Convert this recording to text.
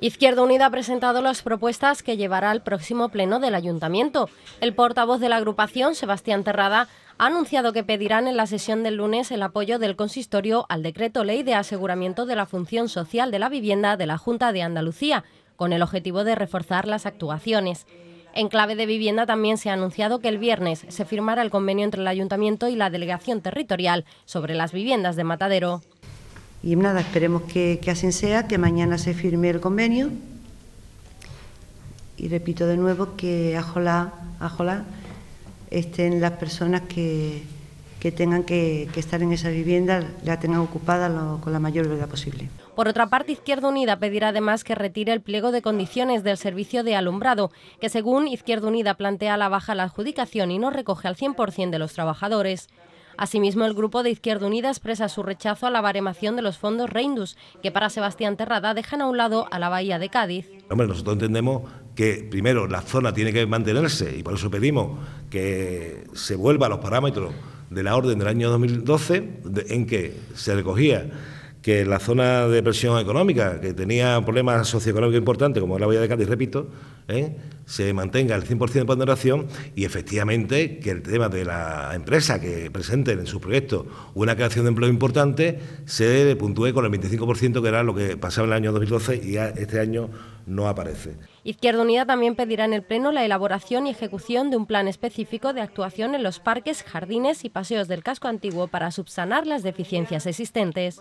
Izquierda Unida ha presentado las propuestas que llevará al próximo pleno del ayuntamiento. El portavoz de la agrupación, Sebastián Terrada, ha anunciado que pedirán en la sesión del lunes el apoyo del consistorio al decreto ley de aseguramiento de la función social de la vivienda de la Junta de Andalucía, con el objetivo de reforzar las actuaciones. En clave de vivienda también se ha anunciado que el viernes se firmará el convenio entre el ayuntamiento y la delegación territorial sobre las viviendas de Matadero. Y nada, esperemos que, así sea, que mañana se firme el convenio. Y repito de nuevo que ajolá, ajolá estén las personas que, tengan que, estar en esa vivienda, la tengan ocupada con la mayor brevedad posible. Por otra parte, Izquierda Unida pedirá además que retire el pliego de condiciones del servicio de alumbrado, que según Izquierda Unida plantea la baja la adjudicación y no recoge al 100% de los trabajadores. Asimismo, el grupo de Izquierda Unida expresa su rechazo a la baremación de los fondos Reindus, que para Sebastián Terrada dejan a un lado a la bahía de Cádiz. Hombre, nosotros entendemos que primero la zona tiene que mantenerse y por eso pedimos que se vuelva a los parámetros de la orden del año 2012 en que se recogía que la zona de presión económica, que tenía problemas socioeconómicos importantes, como la Bahía de Cádiz, repito, ¿eh? se mantenga el 100% de ponderación y efectivamente que el tema de la empresa que presenten en sus proyectos una creación de empleo importante se puntúe con el 25%, que era lo que pasaba en el año 2012 y este año no aparece. Izquierda Unida también pedirá en el Pleno la elaboración y ejecución de un plan específico de actuación en los parques, jardines y paseos del casco antiguo para subsanar las deficiencias existentes.